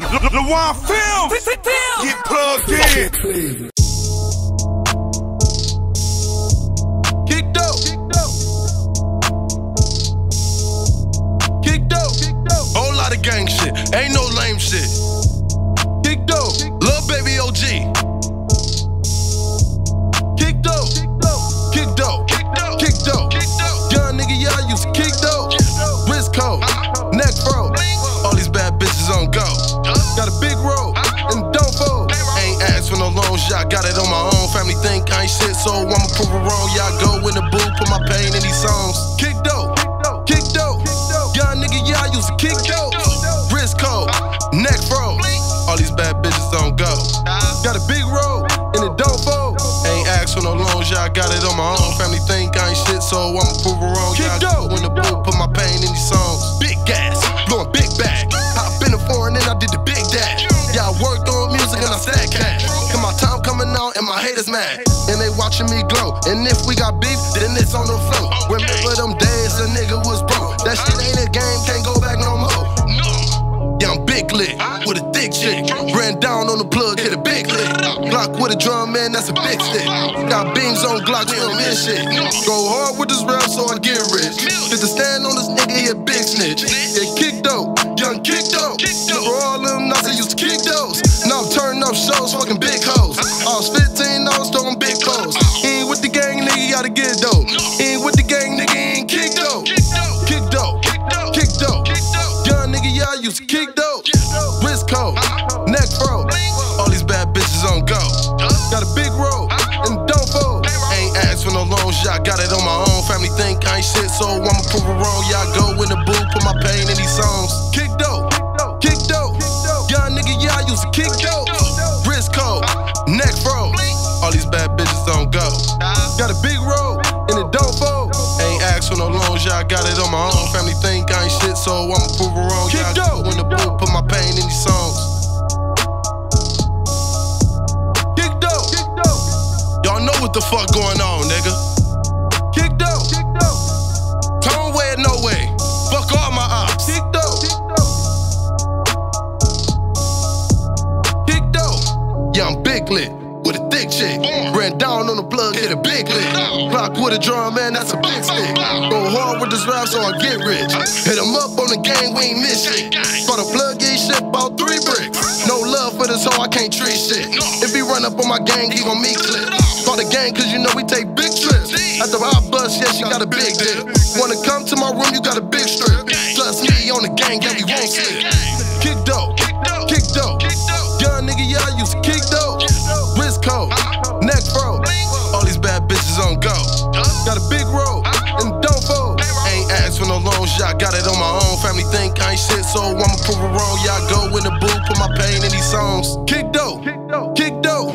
Lawaun Film! Get plugged in! Kick doe. Kick doe. Whole lot of gang shit. Ain't no lame shit. For no loans, y'all got it on my own. Family think I ain't shit, so I'ma prove it wrong. Y'all go in the booth, put my pain in these songs. Kick doe, kick doe. Young nigga, y'all used to kick doe. Wrist cold, neck fro. All these bad bitches don't go. Got a big roll and it don't fold. Ain't asked for no loans, y'all got it on my own. Family think I ain't shit, so I'ma prove it wrong. Y'all go in the booth, put my pain in these songs. Big gas, blowing big bag. Hop in the foreign and I did the big dash. Y'all worked on music and I stack cash. And mad. And they watching me glow. And if we got beef, then it's on the floor. Remember them days a nigga was broke. That shit ain't a game, can't go back no more. Yeah, I'm big lit with a thick chick. Ran down on the plug, hit a big lick. Glock with a drum, man, that's a big stick. Got beams on Glocks, we don't miss shit. Go hard with this rap so I get rich. Get to stand on this nigga, he a big snitch. Yeah, kick doe, Got a big roll and don't fold. Ain't asked for no loans, y'all got it on my own. Family think I ain't shit, so I'ma prove it wrong. Y'all go in the booth, put my pain in these songs. Kick doe, kick doe. Young nigga, y'all used to kick doe. Wrist cold, neck fro. All these bad bitches don't go. Got a big roll and it don't fold. Ain't asked for no loans, y'all got it on my own. Family think I ain't shit, so I'ma prove it wrong. Y'all go in the booth, what the fuck going on, nigga. Kick doe. Tone way no way. Fuck all my ops. Kick doe. Kick doe. Yeah, I'm big lit with a thick chick. Ran down on the plug, hit a big lick. Rock with a drum, man, that's a big stick. Go hard with this rap so I get rich. Hit 'em up on the gang, we ain't miss shit. For the plug, get shit about three bricks. No love for this hoe, I can't treat shit. If he run up on my gang, he gon' me clip. The gang, cause you know we take big trips. After I bust, yeah, she got a big dick. Wanna come to my room, you got a big strip. Plus me on the gang, yeah, we won't slip. Kick doe, kick doe. Young nigga, y'all used to kick doe. Wrist cold, neck fro. All these bad bitches on go. Got a big roll and don't fold. Ain't asked for no loans, y'all got it on my own. Family think I ain't shit, so I'ma prove it wrong. Y'all go in the booth, put my pain in these songs. Kick doe, kick doe.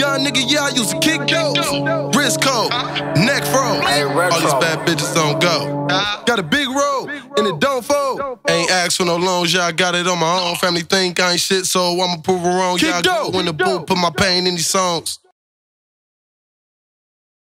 Young nigga, y'all used to kick doe. Wrist cold, neck fro. All these bad bitches don't go. Uh-huh. Got a big roll and it don't fold. Ain't asked for no loans, y'all got it on my own. Family think I ain't shit, so I'ma prove it wrong. Y'all go in the booth, put my pain in these songs.